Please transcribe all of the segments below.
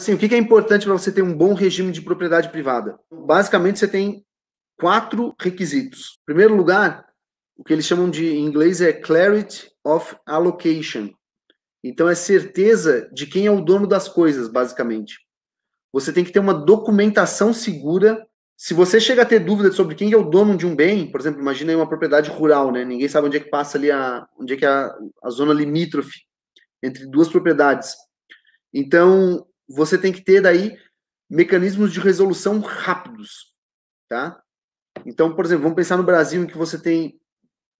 Assim, o que é importante para você ter um bom regime de propriedade privada? Basicamente, você tem quatro requisitos. Em primeiro lugar, o que eles chamam de em inglês é clarity of allocation. Então é certeza de quem é o dono das coisas, basicamente. Você tem que ter uma documentação segura. Se você chega a ter dúvida sobre quem é o dono de um bem, por exemplo, imagina aí uma propriedade rural, né? Ninguém sabe onde é que passa ali a onde é que é a, a zona limítrofe entre duas propriedades. Então, você tem que ter daí mecanismos de resolução rápidos, tá? Então, por exemplo, vamos pensar no Brasil em que você tem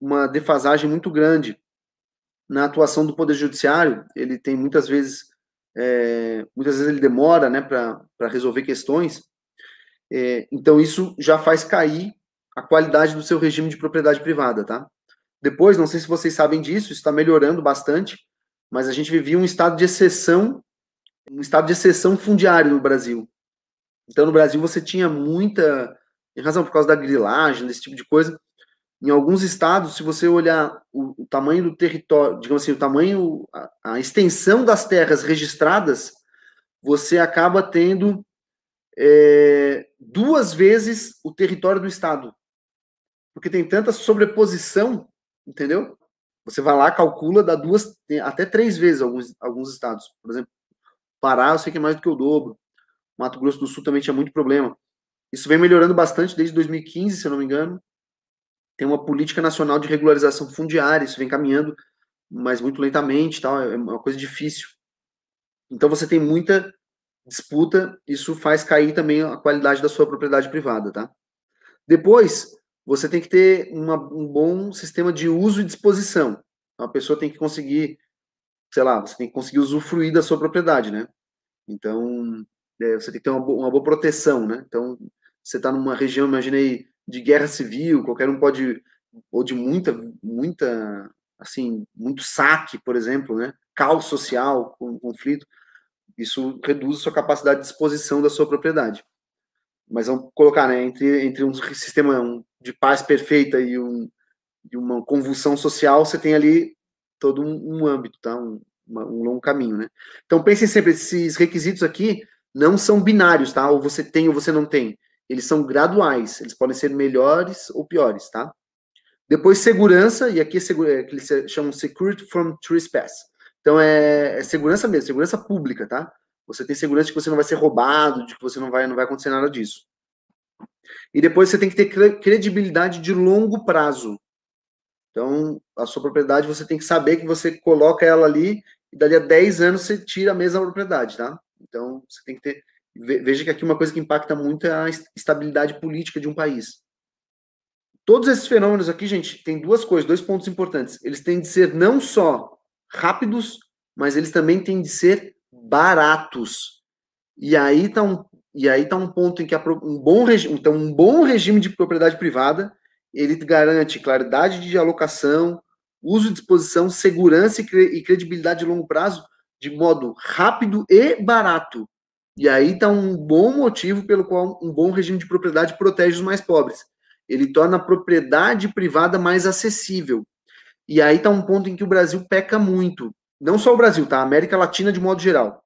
uma defasagem muito grande na atuação do Poder Judiciário. Ele tem muitas vezes, é, muitas vezes ele demora, né, para resolver questões. É, então, isso já faz cair a qualidade do seu regime de propriedade privada, tá? Depois, não sei se vocês sabem disso, está melhorando bastante, mas a gente vivia um estado de exceção um estado de exceção fundiário no Brasil. Então, no Brasil, você tinha muita, em razão por causa da grilagem, desse tipo de coisa. Em alguns estados, se você olhar o, o tamanho do território, digamos assim, o tamanho, a, a, extensão das terras registradas, você acaba tendo é, duas vezes o território do estado. Porque tem tanta sobreposição, entendeu? Você vai lá, calcula, dá duas, até três vezes alguns, alguns estados. Por exemplo, Pará, eu sei que é mais do que o dobro. Mato Grosso do Sul também tinha muito problema. Isso vem melhorando bastante desde 2015, se eu não me engano. Tem uma política nacional de regularização fundiária, isso vem caminhando, mas muito lentamente, tal, é uma coisa difícil. Então você tem muita disputa, isso faz cair também a qualidade da sua propriedade privada, tá? Depois, você tem que ter uma, um bom sistema de uso e disposição. A pessoa tem que conseguir sei lá, você tem que conseguir usufruir da sua propriedade, né? Então, é, você tem que ter uma, boa, uma boa proteção, né? Então, você está numa região, imaginei, de guerra civil, qualquer um pode, ou de muita, muita, assim, muito saque, por exemplo, né? Caos social, conflito, isso reduz a sua capacidade de disposição da sua propriedade. Mas vamos colocar, né, entre, entre um sistema de paz perfeita e, um, e uma convulsão social, você tem ali todo um, um âmbito, tá? Um, uma, um, longo caminho, né? Então pensem sempre, esses requisitos aqui não são binários, tá? Ou você tem ou você não tem. Eles são graduais, eles podem ser melhores ou piores, tá? Depois segurança, e aqui é, é que eles chamam security from trespass. Então é, é, segurança mesmo, segurança pública, tá? Você tem segurança de que você não vai ser roubado, de que você não vai, não vai acontecer nada disso. E depois você tem que ter credibilidade de longo prazo. Então, a sua propriedade, você tem que saber que você coloca ela ali e dali a 10 anos você tira a mesma propriedade, tá? Então, você tem que ter. Veja que aqui uma coisa que impacta muito é a estabilidade política de um país. Todos esses fenômenos aqui, gente, tem duas coisas, dois pontos importantes. Eles têm de ser não só rápidos, mas eles também têm de ser baratos. E aí tá um, e aí tá um ponto em que a, um bom então um bom regime de propriedade privada ele garante claridade de alocação, uso e disposição, segurança e credibilidade de longo prazo de modo rápido e barato. E aí está um bom motivo pelo qual um bom regime de propriedade protege os mais pobres. Ele torna a propriedade privada mais acessível. E aí está um ponto em que o Brasil peca muito. Não só o Brasil, tá? A América Latina de modo geral.